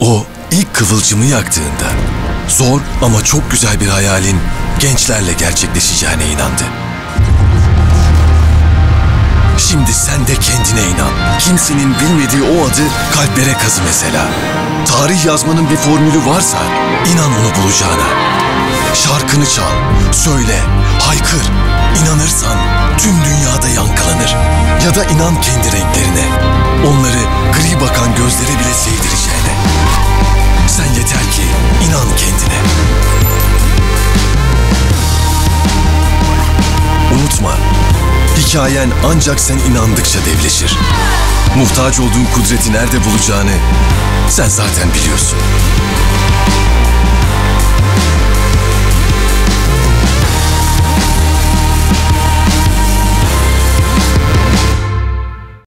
O ilk kıvılcımı yaktığında zor ama çok güzel bir hayalin gençlerle gerçekleşeceğine inandı. Şimdi sen de kendine inan. Kimsenin bilmediği o adı kalplere kazı mesela. Tarih yazmanın bir formülü varsa inan onu bulacağına. Şarkını çal, söyle, haykır. İnanırsan tüm dünyada yankılanır. Ya da inan kendi renklerine. Onları gri bakan hikayen ancak sen inandıkça devleşir. Muhtaç olduğun kudreti nerede bulacağını sen zaten biliyorsun.